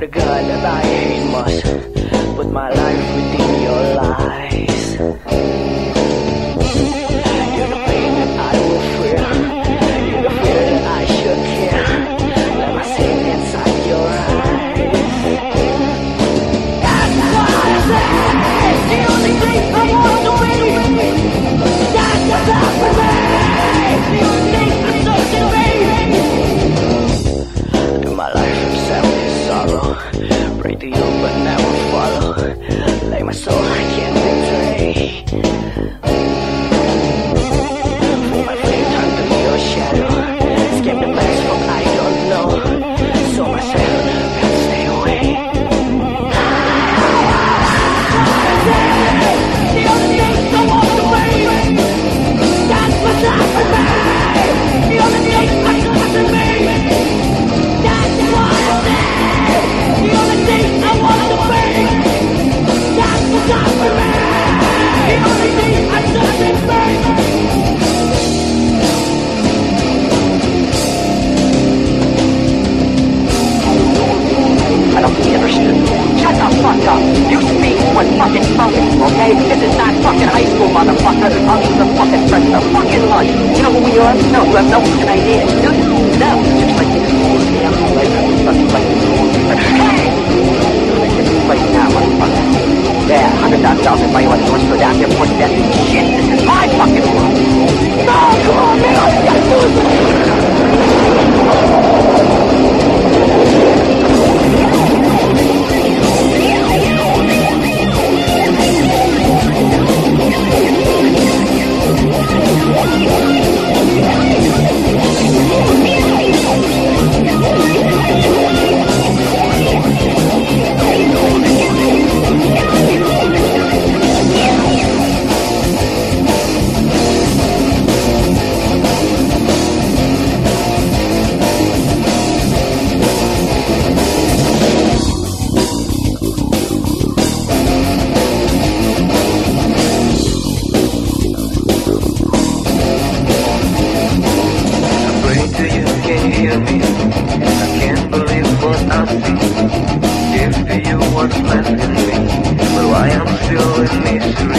word of God that I. Pray to you, but never follow. Like my soul, have no idea. what's left in me. Well, I am still in this